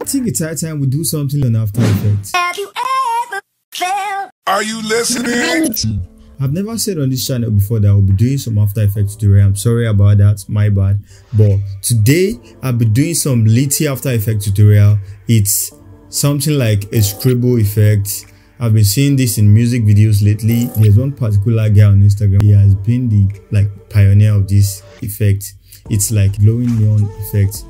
I think it's high time we do something on After Effects. Have you ever felt? Are you listening? I've never said on this channel before that I'll be doing some After Effects tutorial. I'm sorry about that, my bad. But today I'll be doing some little After Effects tutorial. It's something like a scribble effect. I've been seeing this in music videos lately. There's one particular guy on Instagram. He has been the like pioneer of this effect. It's like glowing neon effect.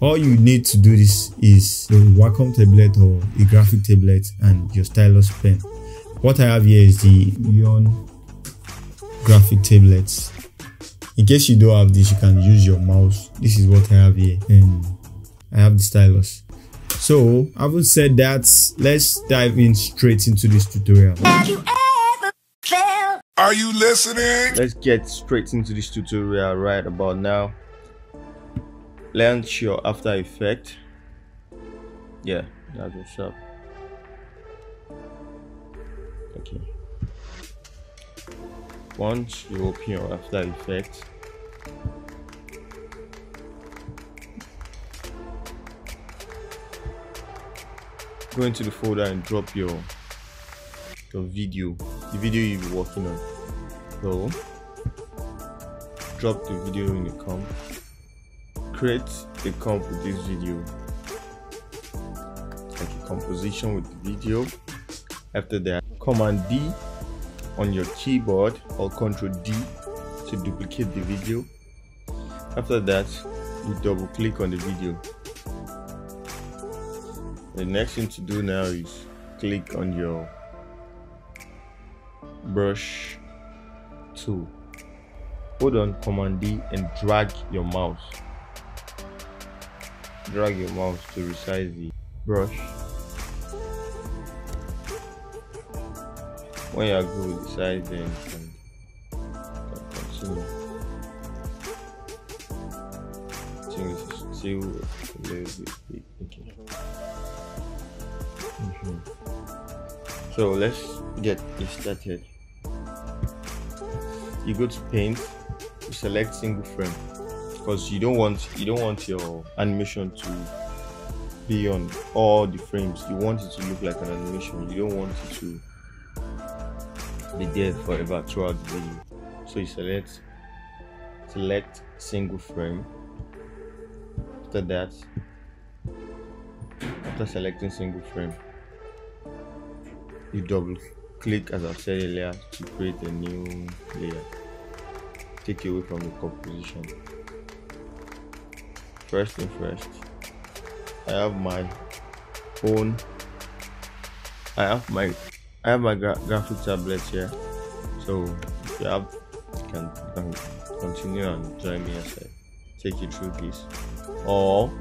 All you need to do this is a Wacom tablet or a graphic tablet and your stylus pen. What I have here is the neon graphic tablets. In case you don't have this, you can use your mouse. This is what I have here, and I have the stylus. So, having said that, let's dive in straight into this tutorial. Have you ever felt? Are you listening? Let's get straight into this tutorial right about now. Launch your After Effect. Yeah, that's what's up. Okay. Once you open your After Effects, go into the folder and drop your your video, the video you'll be working on. So drop the video in the comp. Create a comp with this video, like a composition with the video. After that, Command D on your keyboard or Control D to duplicate the video. After that, you double click on the video. The next thing to do now is click on your brush tool. Hold on Command D and drag your mouse. Drag your mouse to resize the brush. When you are good with the size, then you can, continue. I think it's still a little bit big. Okay. Mhm. So let's get started. You go to paint, you select single frame because you don't want you don't want your animation to be on all the frames. You want it to look like an animation. You don't want it to be there forever throughout the video. So you select select single frame. After that, after selecting single frame, you double click as I said earlier to create a new layer. Take away from the composition. First thing first, I have my own. I have my I have my gra- graphic tablet here. So if you have, you can, you can continue and join me as I take you through this, or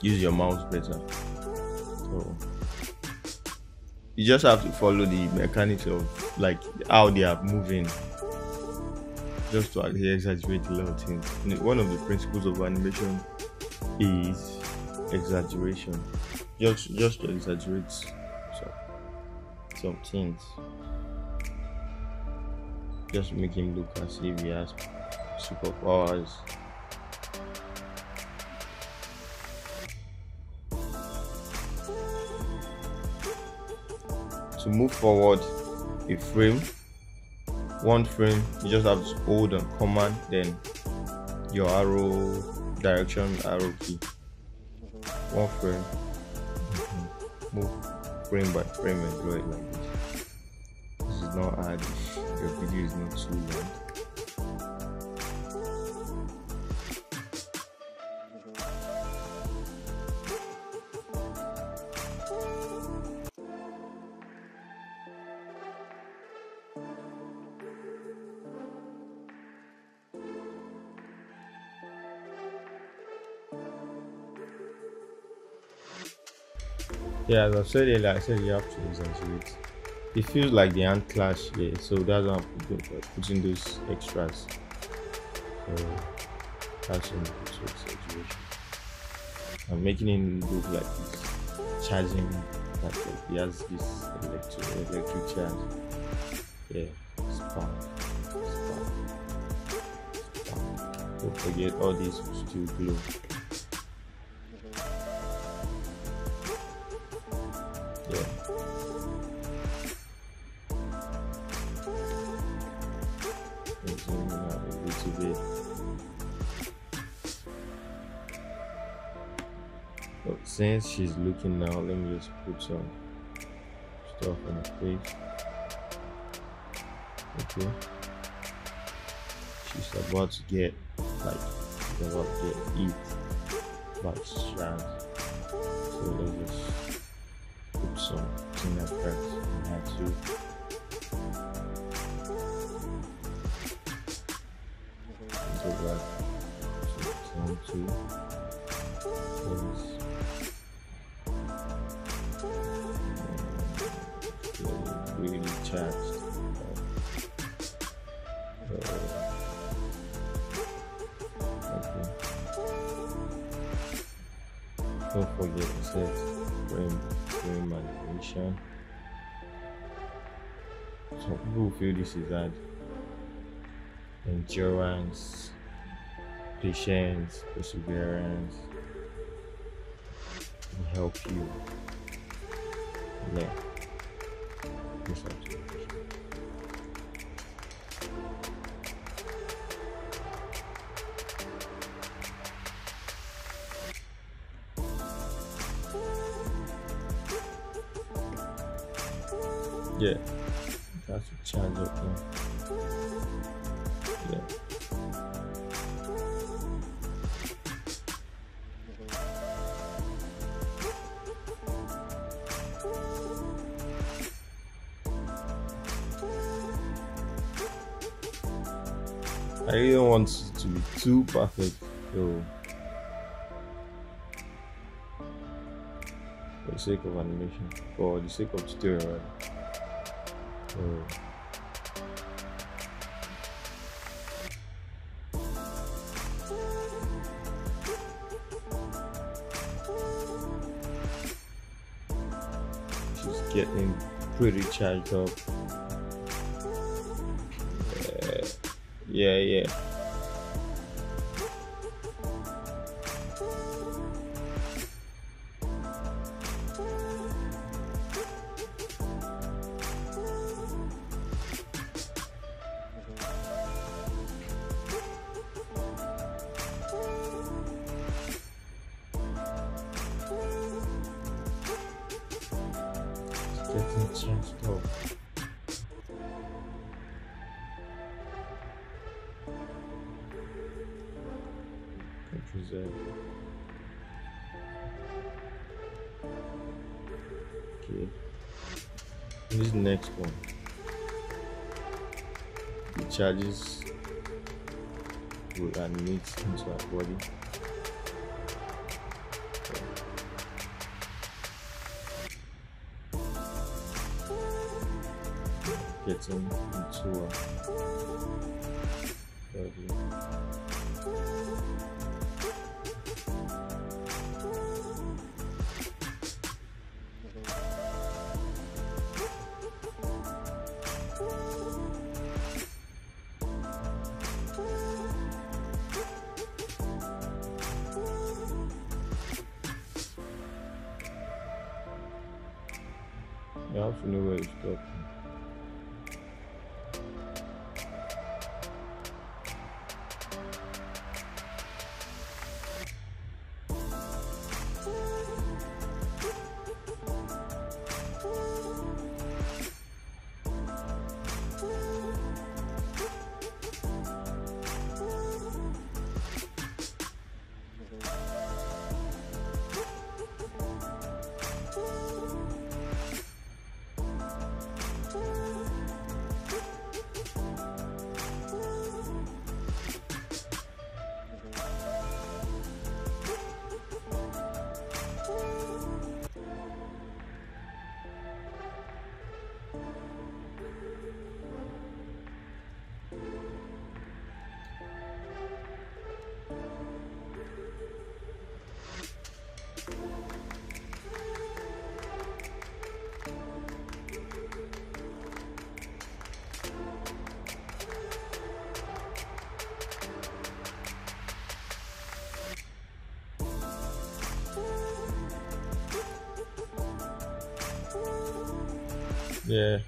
use your mouse better. So you just have to follow the mechanics of like how they are moving just to exaggerate a lot of things. One of the principles of animation is exaggeration. Just just to exaggerate some, some things. Just make him look as if he has superpowers. To move forward a frame one frame you just have to hold on command then your arrow direction arrow key. One frame. Mm-hmm. Move frame by frame and draw it like this. This is not hard. Your video is not too long Yeah, as I said earlier, I said you have to exaggerate. It feels like the hand clash here, so that's why I'm putting, those extras. So that's put exaggeration. I'm making him look like he's charging, like he has this electric, electric charge. Yeah, spark, spark, spark. Don't forget all these still glow. Since she's looking now, let me just put some stuff on her face. Okay. She's about to get like she's about to get eat by strands. So let's just put some clean effects on her too. Manipulation. Some people feel this is hard. Endurance, patience, perseverance will help you learn this observation. Yeah. I really don't want it to be too perfect, so for the sake of animation, for the sake of tutorial. She's getting pretty charged up. Uh, yeah, yeah, yeah. Getting up. Control Z. Okay. This next one. The charges will animate into our body. Getting into our body. Have to where to stop. Yeah.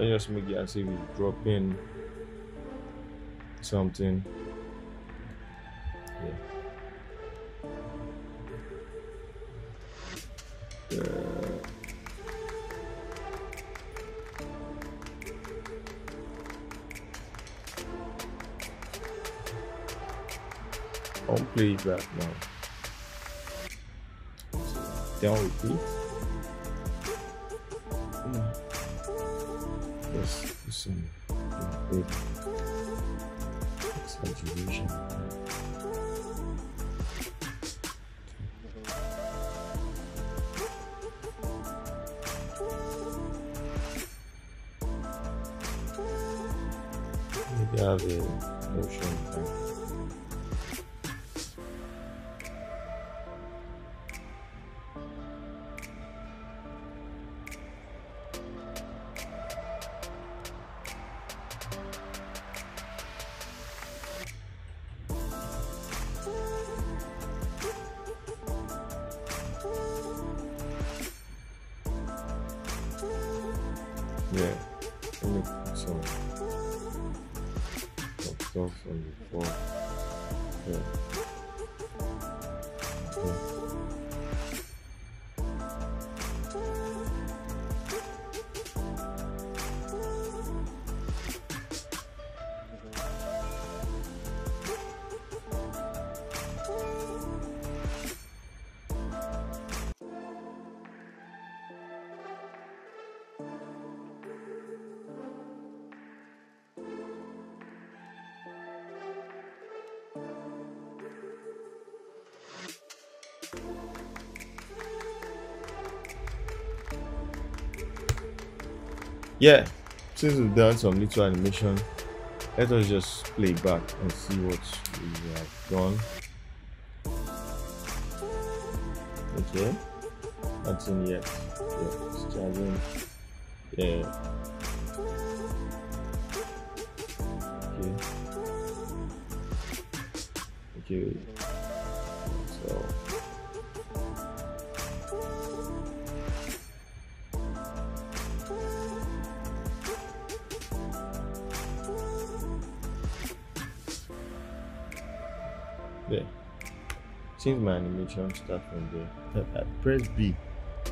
Let's just make it as if we drop in something. Yeah. Uh, it back now. Down with Yeah, big exaggeration. Stuff Yeah, since we've done some little animation, let us just play back and see what we have done. Okay, nothing yet. Yeah, it's charging. Yeah. Okay. Okay. There. Since my animation starts from there, I press B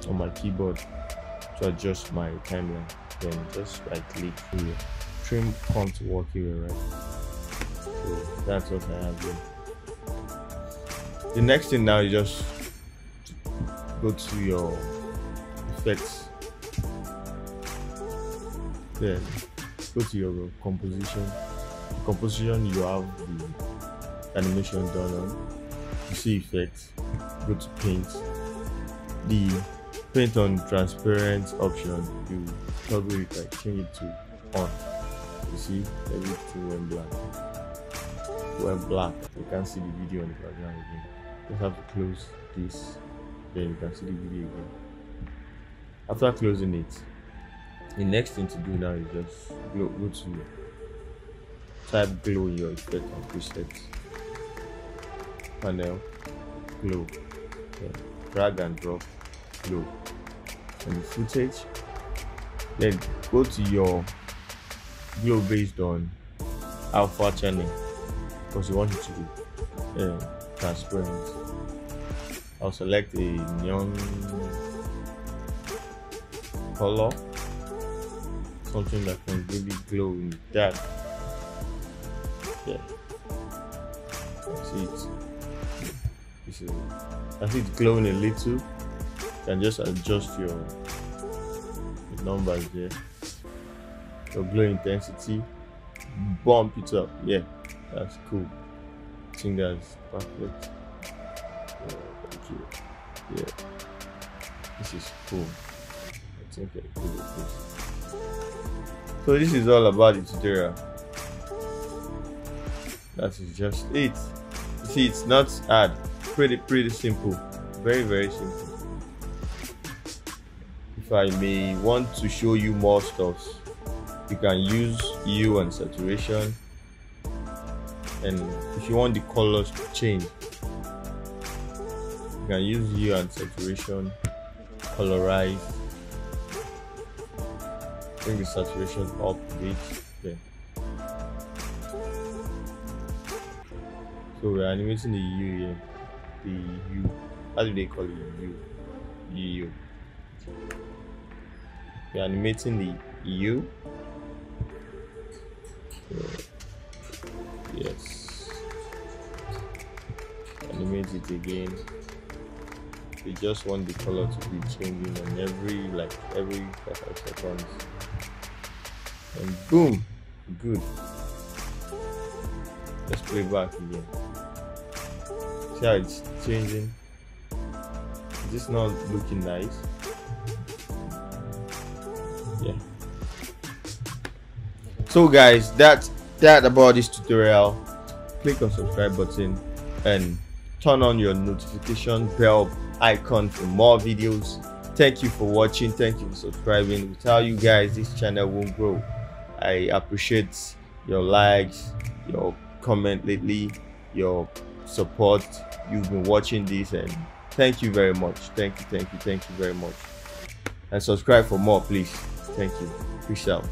on my keyboard to adjust my timeline. Then just right click here. Trim to work here, right? So that's what I have here. The next thing now is just go to your effects. Then go to your composition. Composition you have the animation done on. You see effects, go to paint. The paint on transparent option, you toggle it like change it to on. You see everything went black. Went black. You can't see the video on the background again. Just have to close this, then you can see the video again. After closing it, the next thing to do now is just go, go to type glow in your effect on presets panel glow. Then drag and drop glow. And the footage then go to your glow based on alpha channel because you want it to be uh, transparent. I'll select a neon color something that can really glow in the dark. Yeah. See it see I see it glowing a little you can just adjust your, your numbers there. Your glow intensity. Bump it up. Yeah that's cool. I think that's perfect. Yeah, thank you. Yeah this is cool. I think I with this. So this is all about the tutorial. That is just it. See it's not hard pretty pretty simple. Very very simple. If i may want to show you more stuff you can use hue and saturation. And if you want the colors to change you can use hue and saturation colorize. Bring the saturation up a bit there so we're animating the hue here the hue. How do they call it? Hue. Hue. We're animating the hue? Yes. Animate it again. We just want the color to be changing on every like every five seconds. And boom! Good. Let's play back again see how it's changing. Is this not looking nice. Yeah. So guys that that about this tutorial. Click on subscribe button and turn on your notification bell icon for more videos. Thank you for watching. Thank you for subscribing. Without you guys this channel won't grow. I appreciate your likes your comment lately your support. You've been watching this and thank you very much. Thank you thank you thank you very much. And subscribe for more please. Thank you. Peace out